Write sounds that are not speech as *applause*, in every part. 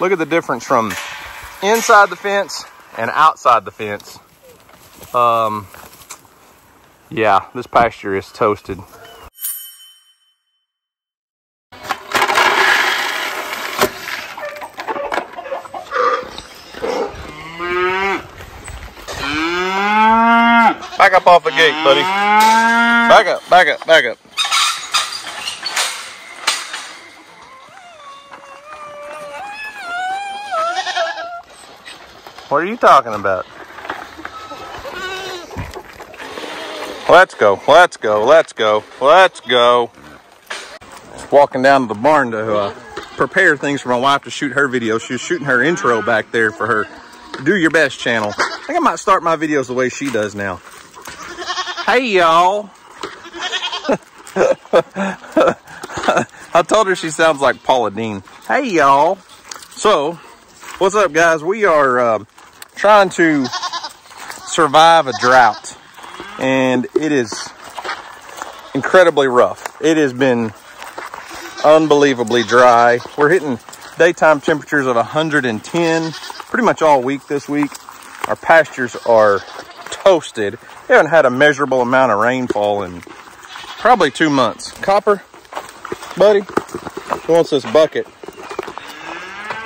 look at the difference from inside the fence and outside the fence. Um, yeah, this pasture is toasted. Back up off the gate, buddy. Back up, back up, back up. What are you talking about? Let's go, let's go, let's go, let's go. Just walking down to the barn to uh, prepare things for my wife to shoot her video. She was shooting her intro back there for her Do Your Best channel. I think I might start my videos the way she does now. Hey, y'all. *laughs* I told her she sounds like Paula Deen. Hey, y'all. So, what's up, guys? We are uh, trying to survive a drought, and it is incredibly rough. It has been unbelievably dry. We're hitting daytime temperatures of 110 pretty much all week this week. Our pastures are toasted. We haven't had a measurable amount of rainfall in probably two months. Copper, buddy, wants this bucket.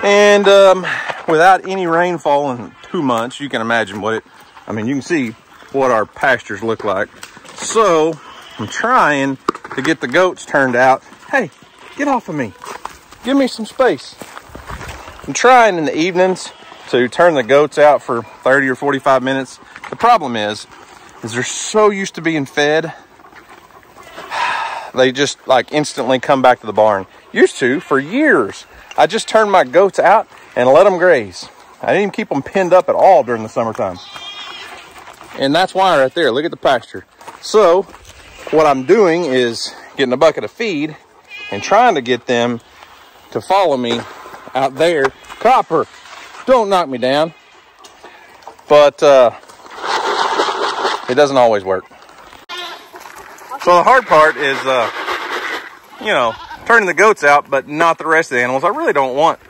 And um, without any rainfall in two months, you can imagine what it, I mean, you can see what our pastures look like. So I'm trying to get the goats turned out. Hey, get off of me. Give me some space. I'm trying in the evenings to turn the goats out for 30 or 45 minutes. The problem is, is they're so used to being fed, *sighs* they just like instantly come back to the barn. Used to for years. I just turned my goats out and let them graze. I didn't even keep them pinned up at all during the summertime. And that's why right there, look at the pasture. So what I'm doing is getting a bucket of feed and trying to get them to follow me out there. Copper, don't knock me down. But uh, it doesn't always work. So the hard part is, uh, you know, turning the goats out, but not the rest of the animals. I really don't want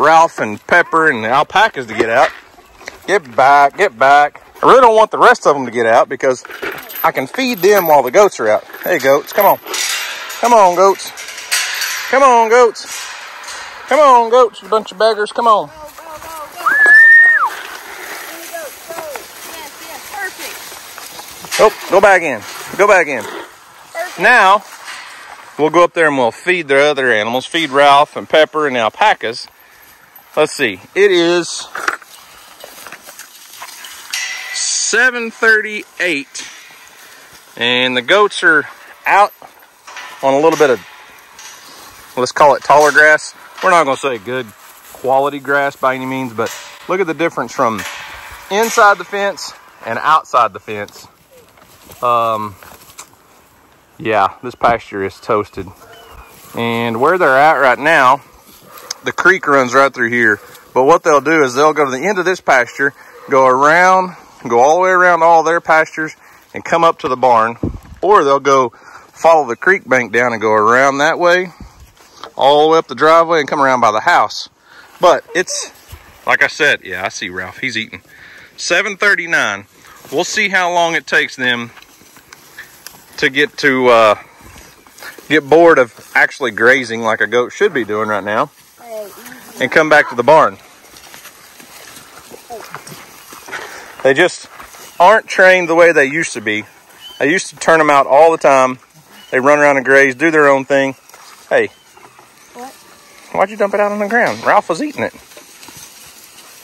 Ralph and Pepper and the alpacas to get out. Get back, get back. I really don't want the rest of them to get out because I can feed them while the goats are out. Hey, goats, come on. Come on, goats. Come on, goats. Come on, goats, you bunch of beggars. Come on. Oh, go back in. Go back in. Now, we'll go up there and we'll feed the other animals. Feed Ralph and Pepper and alpacas. Let's see. It is 7.38. And the goats are out on a little bit of, let's call it taller grass. We're not going to say good quality grass by any means, but look at the difference from inside the fence and outside the fence. Um, yeah, this pasture is toasted. And where they're at right now, the creek runs right through here. But what they'll do is they'll go to the end of this pasture, go around, go all the way around all their pastures and come up to the barn. Or they'll go follow the creek bank down and go around that way, all the way up the driveway and come around by the house. But it's, like I said, yeah, I see Ralph, he's eating. 739. We'll see how long it takes them to get to uh, get bored of actually grazing like a goat should be doing right now and come back to the barn. They just aren't trained the way they used to be. I used to turn them out all the time. They run around and graze, do their own thing. Hey. What? Why'd you dump it out on the ground? Ralph was eating it.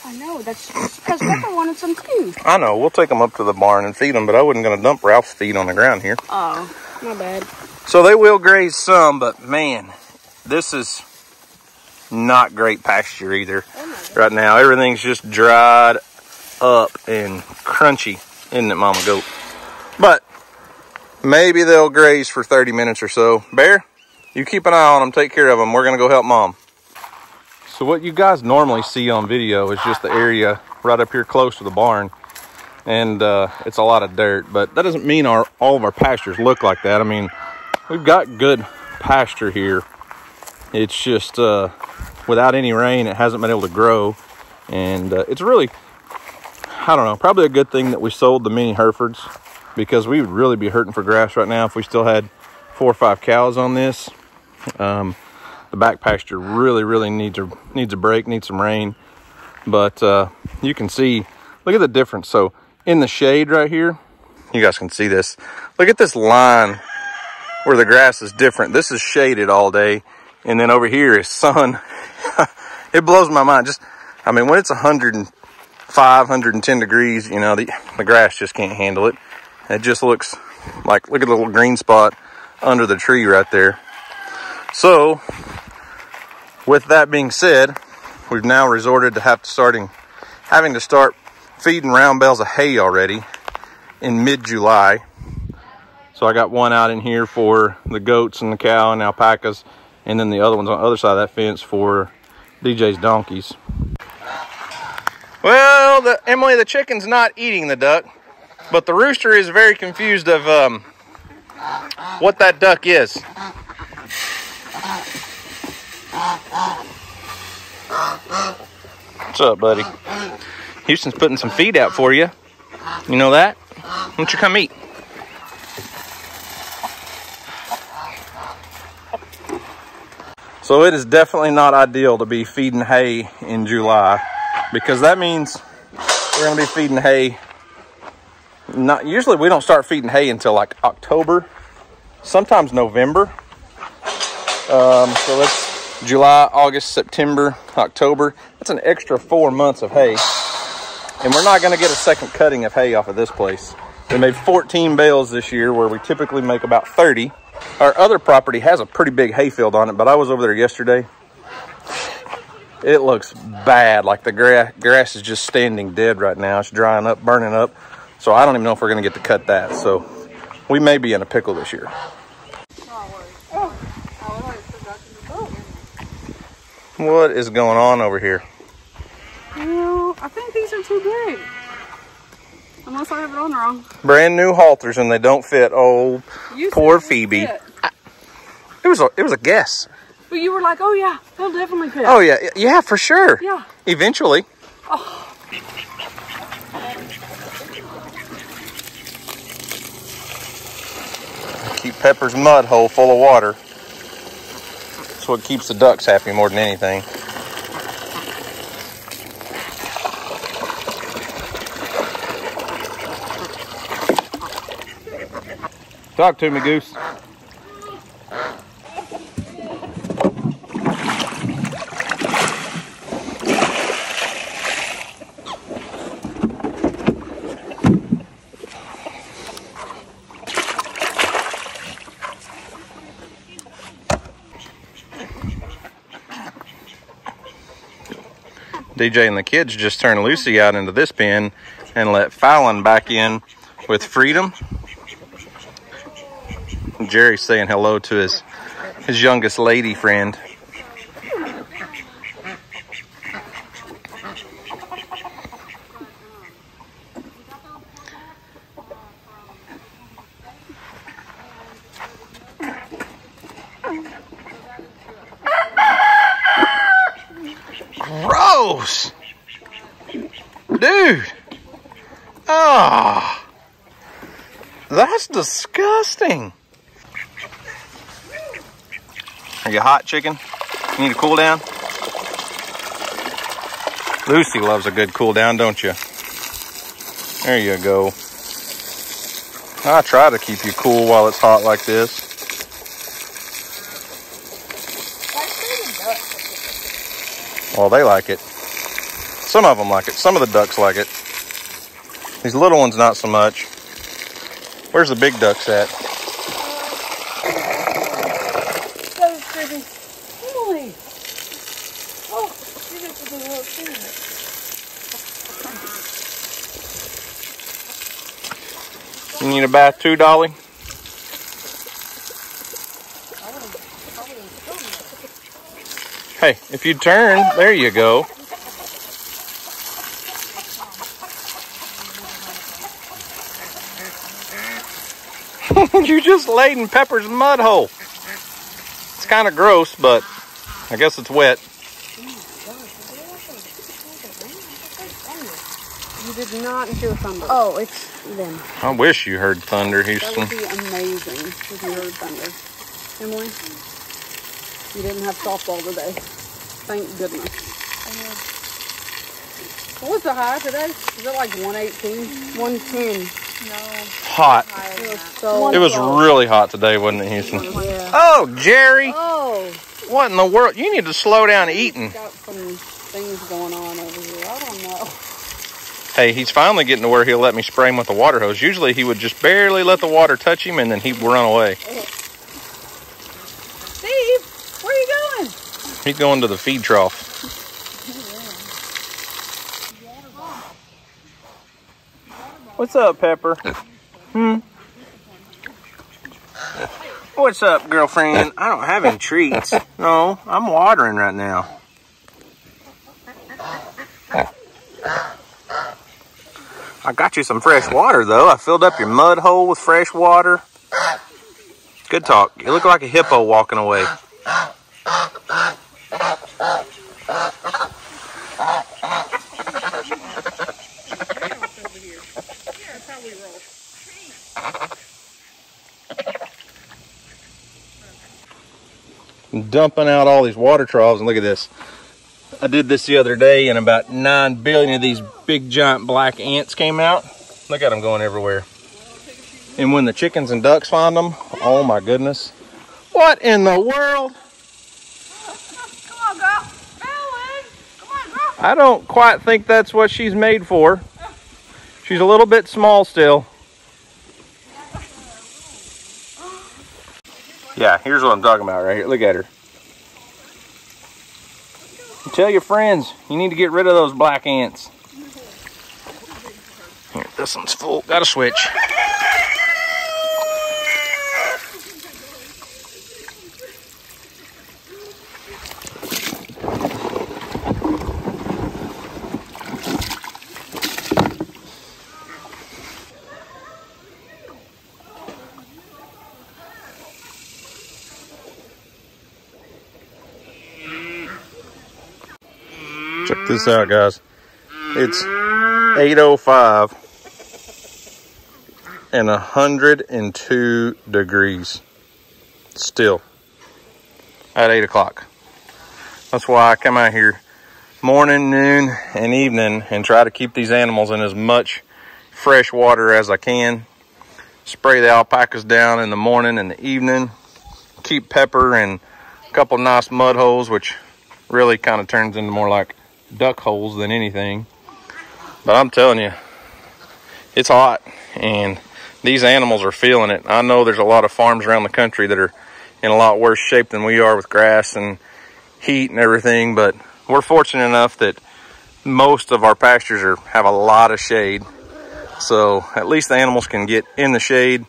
I know, that's because Pepper wanted some too. I know. We'll take them up to the barn and feed them, but I wasn't going to dump Ralph's feed on the ground here. Oh, my bad. So they will graze some, but man, this is not great pasture either Oh right now. Everything's just dried up and crunchy, isn't it, Mama Goat? But maybe they'll graze for 30 minutes or so. Bear, you keep an eye on them, take care of them. We're going to go help Mom. So what you guys normally see on video is just the area right up here close to the barn. And uh, it's a lot of dirt, but that doesn't mean our all of our pastures look like that. I mean, we've got good pasture here. It's just uh, without any rain, it hasn't been able to grow. And uh, it's really, I don't know, probably a good thing that we sold the mini Herefords because we would really be hurting for grass right now if we still had four or five cows on this. Um, the back pasture really, really needs a needs a break, needs some rain. But uh, you can see, look at the difference. So in the shade right here, you guys can see this. Look at this line where the grass is different. This is shaded all day. And then over here is sun. *laughs* it blows my mind. Just, I mean, when it's 105, 110 degrees, you know, the, the grass just can't handle it. It just looks like, look at the little green spot under the tree right there. So, with that being said, we've now resorted to have to starting, having to start feeding round bales of hay already in mid-July. So I got one out in here for the goats and the cow and alpacas, and then the other one's on the other side of that fence for DJ's donkeys. Well, the, Emily, the chicken's not eating the duck, but the rooster is very confused of um, what that duck is. What's up, buddy? Houston's putting some feed out for you. You know that? Why don't you come eat? So it is definitely not ideal to be feeding hay in July because that means we're gonna be feeding hay. Not usually we don't start feeding hay until like October, sometimes November. Um, so that's July, August, September, October. That's an extra four months of hay. And we're not gonna get a second cutting of hay off of this place. We made 14 bales this year where we typically make about 30. Our other property has a pretty big hayfield on it, but I was over there yesterday. It looks bad, like the gra grass is just standing dead right now. It's drying up, burning up. So I don't even know if we're gonna get to cut that. So we may be in a pickle this year. What is going on over here? Well, I think these are too big. Unless I have it on wrong. Brand new halters and they don't fit. Oh, You Poor Phoebe. fit. it was a it was a guess. But you were like, oh yeah, they'll definitely fit. Oh yeah, yeah for sure. Yeah. Eventually. Oh. Keep Pepper's mud hole full of water. That's what keeps the ducks happy more than anything. Talk to me, Goose. DJ and the kids just turned Lucy out into this pen and let Fallon back in with Freedom. Jerry's saying hello to his his youngest lady friend. Gross! Dude! Ah! That's disgusting. Are you hot, chicken? You need a cool down? Lucy loves a good cool down, don't you? There you go. I try to keep you cool while it's hot like this. Well, they like it. Some of them like it. Some of the ducks like it. These little ones, not so much. Where's the big ducks at? That was creepy. Emily! Oh, you just did a little thing. You need a bath too, Dolly? Hey, if you turn, there you go. *laughs* you just laid in Pepper's mud hole. It's kind of gross, but I guess it's wet. You did not hear thunder. Oh, it's them. I wish you heard thunder, Houston. That would be amazing if you heard thunder. Emily, you didn't have softball today. Thank goodness. What was the high today? Is it like 118? 110. No. Hot. It was so It was really hot today, wasn't it, Houston? Yeah. Oh, Jerry. Oh, What in the world? You need to slow down eating. got some things going on over here. I don't know. Hey, he's finally getting to where he'll let me spray him with the water hose. Usually he would just barely let the water touch him and then he'd run away. Steve, where are you going? He's going to the feed trough. What's up, Pepper? Hmm? What's up, girlfriend? I don't have any treats. No, I'm watering right now. I got you some fresh water, though. I filled up your mud hole with fresh water. Good talk. You look like a hippo walking away. dumping out all these water troughs and look at this i did this the other day and about 9 billion of these big giant black ants came out. Look at them going everywhere. And when the chickens and ducks find them oh my goodness. What in the world? Come on, girl. Ellen, come on, girl. i don't quite think that's what she's made for. She's a little bit small still. Yeah here's what i'm talking about right here. Look at her Tell your friends you need to get rid of those black ants. Here, this one's full. Got to switch. This out, guys. It's 8.05 and 102 degrees still at 8 o'clock. That's why I come out here morning, noon, and evening and try to keep these animals in as much fresh water as I can. Spray the alpacas down in the morning and the evening. Keep pepper and a couple nice mud holes, which really kind of turns into more like duck holes than anything. But I'm telling you, it's hot and these animals are feeling it. I know there's a lot of farms around the country that are in a lot worse shape than we are with grass and heat and everything, but we're fortunate enough that most of our pastures are have a lot of shade. So at least the animals can get in the shade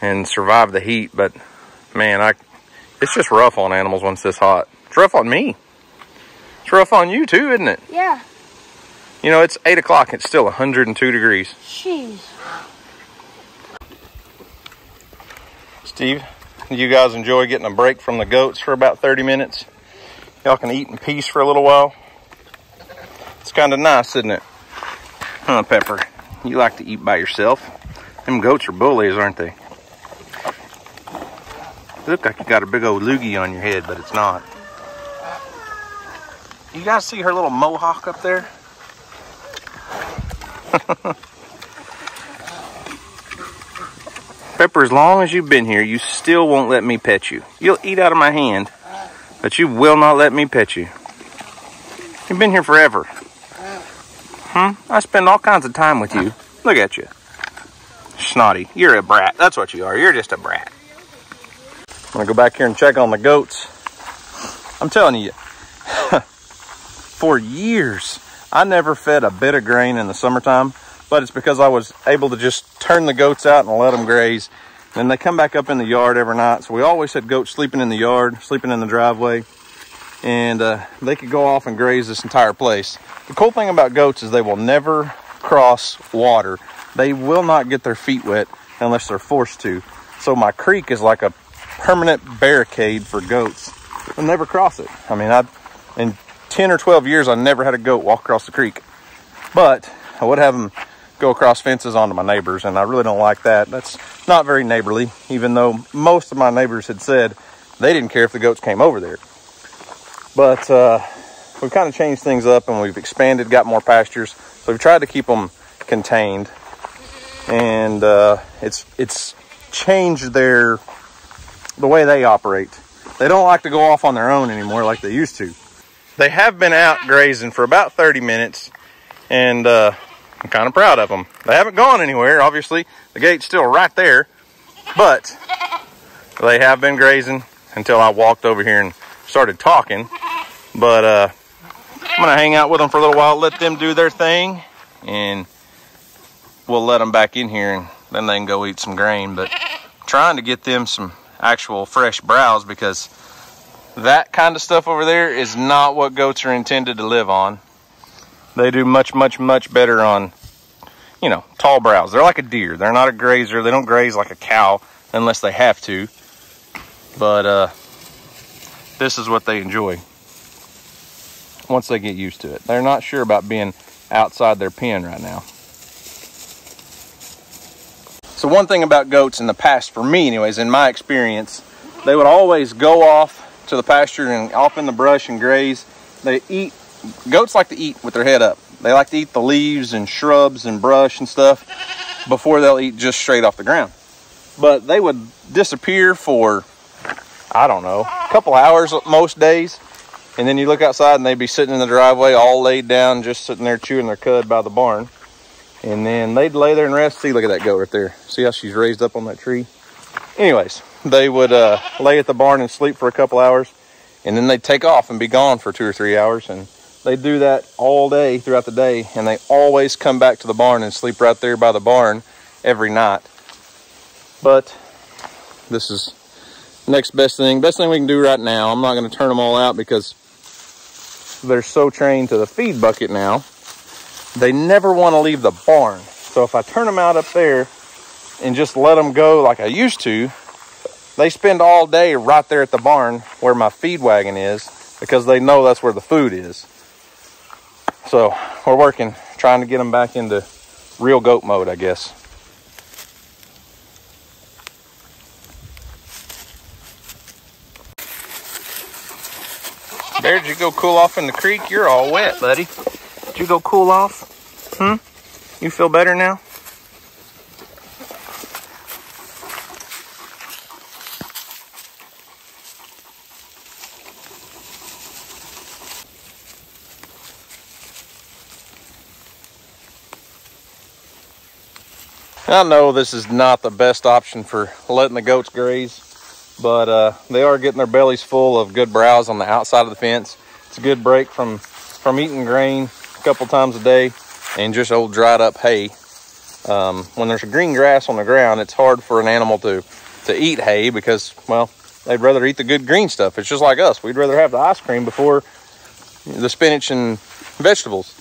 and survive the heat, but man, I it's just rough on animals once it's hot. It's rough on me. It's rough on you too, isn't it? Yeah. You know, it's 8 o'clock. It's still 102 degrees. Jeez. Steve, you guys enjoy getting a break from the goats for about 30 minutes? Y'all can eat in peace for a little while. It's kind of nice, isn't it? Huh, Pepper? You like to eat by yourself. Them goats are bullies, aren't they? You look like you got a big old loogie on your head, but it's not. You guys see her little mohawk up there? *laughs* Pepper, as long as you've been here, you still won't let me pet you. You'll eat out of my hand, but you will not let me pet you. You've been here forever. Hmm? I spend all kinds of time with you. Look at you. Snotty. You're a brat. That's what you are. You're just a brat. I'm gonna go back here and check on the goats. I'm telling you, for years, I never fed a bit of grain in the summertime but it's because I was able to just turn the goats out and let them graze. Then they come back up in the yard every night. So we always had goats sleeping in the yard, sleeping in the driveway, and uh, they could go off and graze this entire place. The cool thing about goats is they will never cross water. They will not get their feet wet unless they're forced to. So my creek is like a permanent barricade for goats. They'll never cross it. I mean, I in 10 or 12 years, I never had a goat walk across the creek. But I would have them go across fences onto my neighbors, and I really don't like that. That's not very neighborly, even though most of my neighbors had said they didn't care if the goats came over there. But uh, we've kind of changed things up and we've expanded, got more pastures. So we've tried to keep them contained, and uh, it's it's changed their the way they operate. They don't like to go off on their own anymore like they used to. They have been out grazing for about 30 minutes, and uh, I'm kind of proud of them. They haven't gone anywhere, obviously. The gate's still right there, but they have been grazing until I walked over here and started talking. But uh, I'm gonna hang out with them for a little while, let them do their thing, and we'll let them back in here and then they can go eat some grain. But trying to get them some actual fresh browse because that kind of stuff over there is not what goats are intended to live on. They do much, much, much better on, you know, tall browse. They're like a deer. They're not a grazer. They don't graze like a cow unless they have to. But uh, this is what they enjoy once they get used to it. They're not sure about being outside their pen right now. So one thing about goats in the past, for me anyways, in my experience, they would always go off to the pasture and off in the brush and graze. They eat goats like to eat with their head up. They like to eat the leaves and shrubs and brush and stuff before they'll eat just straight off the ground. But they would disappear for, I don't know, a couple hours most days. And then you look outside and they'd be sitting in the driveway all laid down, just sitting there chewing their cud by the barn. And then they'd lay there and rest. See, look at that goat right there. See how she's raised up on that tree? Anyways, *laughs* they would uh, lay at the barn and sleep for a couple hours. And then they'd take off and be gone for two or three hours. And they do that all day throughout the day, and they always come back to the barn and sleep right there by the barn every night. But this is next best thing. Best thing we can do right now. I'm not going to turn them all out because they're so trained to the feed bucket now. They never want to leave the barn. So if I turn them out up there and just let them go like I used to, they spend all day right there at the barn where my feed wagon is because they know that's where the food is. So we're working, trying to get them back into real goat mode, I guess. Bear, did you go cool off in the creek? You're all wet, buddy. Did you go cool off? Hmm? You feel better now? I know this is not the best option for letting the goats graze, but uh, they are getting their bellies full of good browse on the outside of the fence. It's a good break from, from eating grain a couple times a day and just old dried up hay. Um, when there's green grass on the ground, it's hard for an animal to, to eat hay because, well, they'd rather eat the good green stuff. It's just like us. We'd rather have the ice cream before the spinach and vegetables.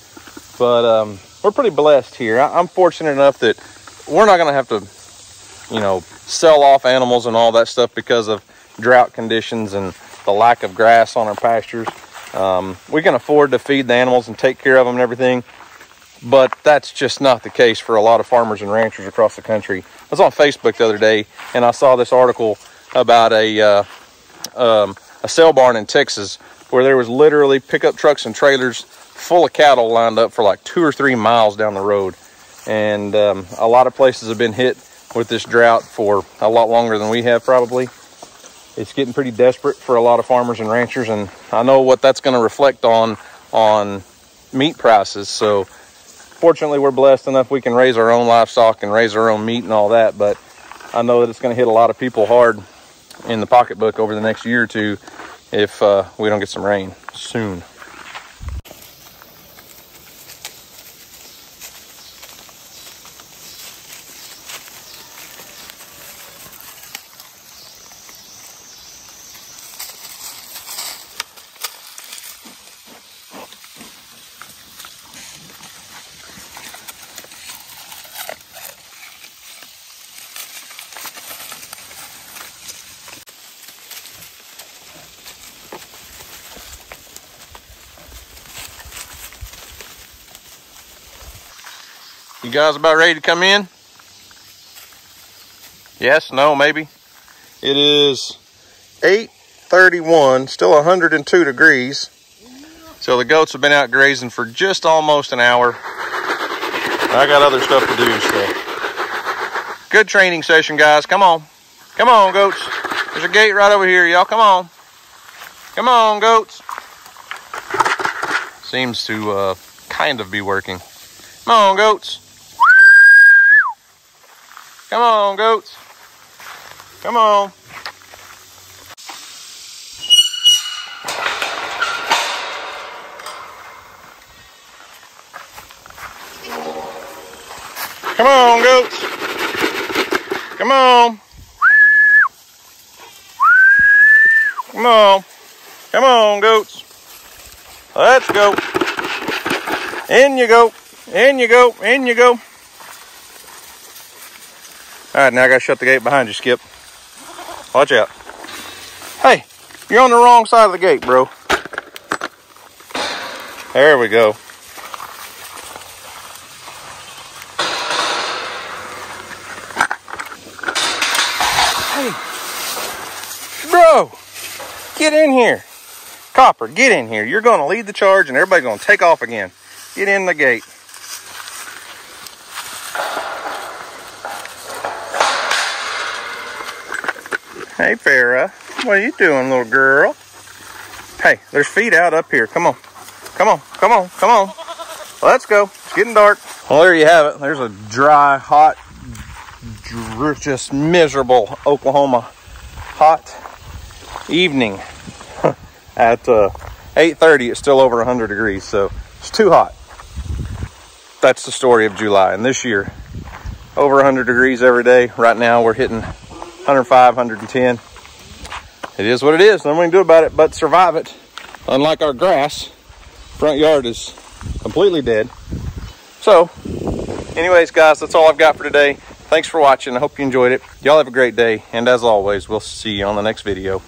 But um, we're pretty blessed here. I, I'm fortunate enough that we're not going to have to, you know, sell off animals and all that stuff because of drought conditions and the lack of grass on our pastures. Um, we can afford to feed the animals and take care of them and everything, but that's just not the case for a lot of farmers and ranchers across the country. I was on Facebook the other day and I saw this article about a uh, um, a sale barn in Texas where there was literally pickup trucks and trailers full of cattle lined up for like two or three miles down the road and um, a lot of places have been hit with this drought for a lot longer than we have probably. It's getting pretty desperate for a lot of farmers and ranchers, and I know what that's going to reflect on on meat prices. So, fortunately, we're blessed enough we can raise our own livestock and raise our own meat and all that. But I know that it's going to hit a lot of people hard in the pocketbook over the next year or two if uh, we don't get some rain soon. You guys about ready to come in? Yes, no, maybe. It is 8.31, still 102 degrees. So the goats have been out grazing for just almost an hour. I got other stuff to do, so. Good training session, guys. Come on. Come on, goats. There's a gate right over here, y'all. Come on. Come on, goats. Seems to uh, kind of be working. Come on, goats. Come on, goats. Come on. Come on, goats. Come on. Come on. Come on, goats. Let's go. In you go. In you go. In you go. All right, now I got to shut the gate behind you, Skip. Watch out. Hey, you're on the wrong side of the gate, bro. There we go. Hey, bro, get in here. Copper, get in here. You're to lead the charge and everybody's going to take off again. Get in the gate. Hey, Farah. What are you doing, little girl? Hey, there's feet out up here. Come on. Come on. Come on. Come on. Let's go. It's getting dark. Well, there you have it. There's a dry, hot, just miserable Oklahoma hot evening *laughs* at uh, 8.30. It's still over 100 degrees, so it's too hot. That's the story of July. And this year, over 100 degrees every day. Right now, we're hitting 105, 110. It is what it is. Nothing we can do about it but survive it. Unlike our grass, front yard is completely dead. So, anyways, guys, that's all I've got for today. Thanks for watching. I hope you enjoyed it. Y'all have a great day. And as always, we'll see you on the next video.